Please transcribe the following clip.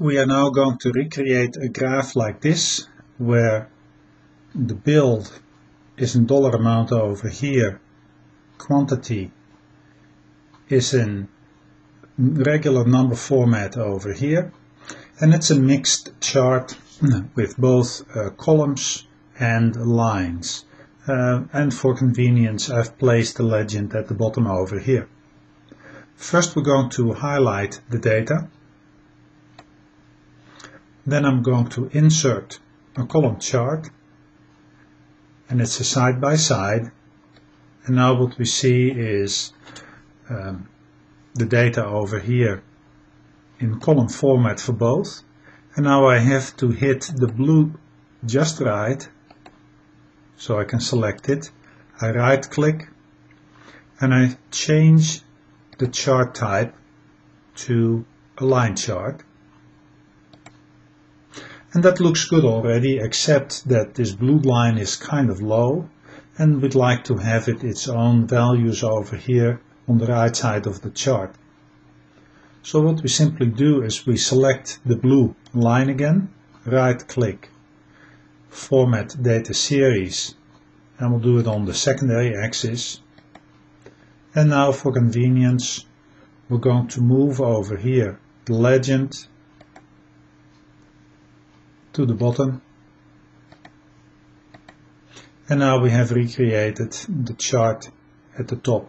We are now going to recreate a graph like this where the build is in dollar amount over here, quantity is in regular number format over here and it's a mixed chart with both uh, columns and lines. Uh, and for convenience I've placed the legend at the bottom over here. First we're going to highlight the data. Then I'm going to insert a column chart and it's a side by side and now what we see is um, the data over here in column format for both. And now I have to hit the blue just right so I can select it. I right click and I change the chart type to a line chart and that looks good already except that this blue line is kind of low and we'd like to have it its own values over here on the right side of the chart. So what we simply do is we select the blue line again, right click, format data series and we'll do it on the secondary axis. And now for convenience we're going to move over here the legend to the bottom. And now we have recreated the chart at the top